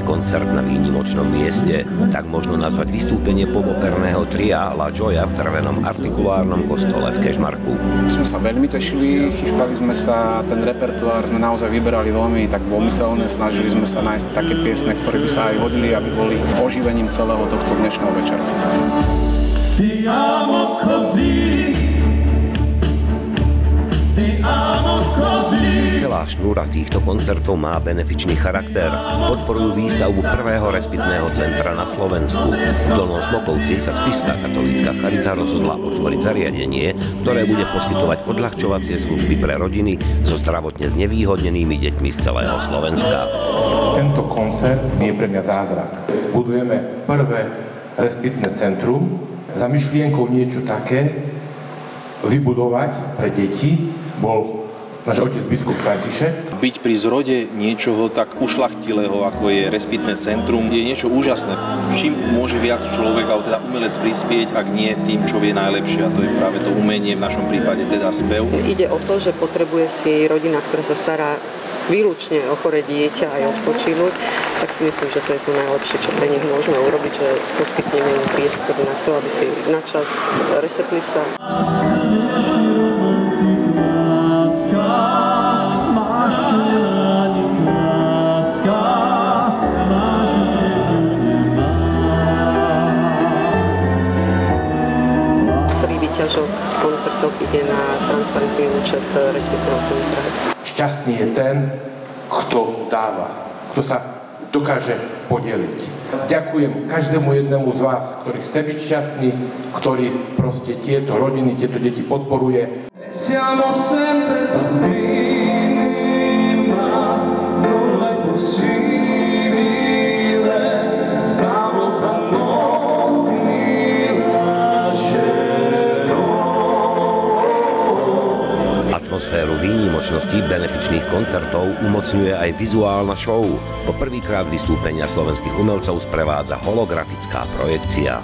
koncert na výnimočnom mieste. Tak možno nazvať vystúpenie popoperného tria La Joya v drevenom artikulárnom kostole v Kežmarku. Sme sa veľmi tešili, chystali sme sa, ten repertoár sme naozaj vyberali veľmi tak dômyselne, snažili sme sa nájsť také piesne, ktoré by sa aj hodili, aby boli oživením celého tohto dnešného večera. Ti amo così Celá šnúra týchto koncertov má benefičný charakter. Podporujú výstavbu prvého respitného centra na Slovensku. V Dolnom Smokovci sa Spiská katolícka charita rozhodla otvoriť zariadenie, ktoré bude poskytovať odľahčovacie služby pre rodiny so zdravotne znevýhodnenými deťmi z celého Slovenska. Tento koncert je pre mňa zázrak. Budujeme prvé respitné centrum za myšlienkou niečo také vybudovať pre deti, bol náš otec biskup František. Byť pri zrode niečoho tak ušlachtilého, ako je respitné centrum, je niečo úžasné. Čím môže viac človek, alebo teda umelec prispieť, ak nie tým, čo vie najlepšie, a to je práve to umenie, v našom prípade teda spev. Ide o to, že potrebuje si rodina, ktorá sa stará výlučne o chore dieťa aj odpočinúť, tak si myslím, že to je to najlepšie, čo pre nich môžeme urobiť, že poskytneme im priestor na to, aby si na čas resetli sa. Výťažok z koncertov ide na transparentný účet respektného centra. Šťastný je ten, kto dáva, kto sa dokáže podeliť. Ďakujem každému jednému z vás, ktorý chce byť šťastný, ktorý proste tieto rodiny, tieto deti podporuje. Siamo sempre Atmosféru výnimočnosti benefičných koncertov umocňuje aj vizuálna show. Po prvýkrát vystúpenia slovenských umelcov sprevádza holografická projekcia.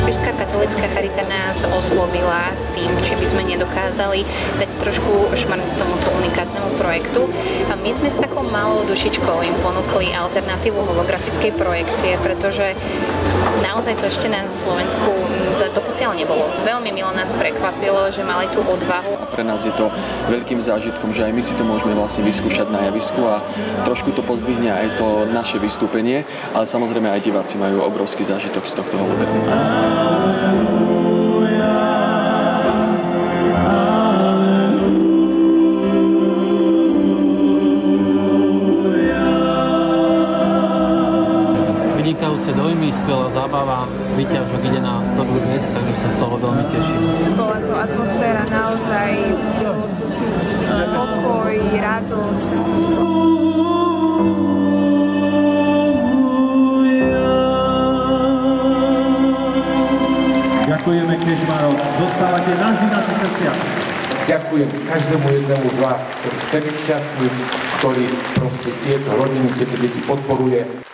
Spišská katolická charita nás oslovila s tým, by sme nedokázali dať trošku šmarc tomuto unikátnemu projektu. A my sme s takou malou dušičkou im ponúkli alternatívu holografickej projekcie, pretože naozaj to ešte na Slovensku doposiaľ nebolo. Veľmi milo nás prekvapilo, že mali tú odvahu. Pre nás je to veľkým zážitkom, že aj my si to môžeme vlastne vyskúšať na javisku a trošku to pozdvihne aj to naše vystúpenie, ale samozrejme aj diváci majú obrovský zážitok z tohto hologramu. Dojmy, skvelá zábava, vyťažok ide na dobrú vec, takže sa z toho veľmi teším. Bola to atmosféra naozaj, tu cítiť pokoj, radosť. Ďakujeme Kežmarok, zostávate navždy v našich srdciach. Ďakujem každému jednému z vás, ktorý byť šťastný, ktorý proste tieto rodiny, tieto deti podporuje.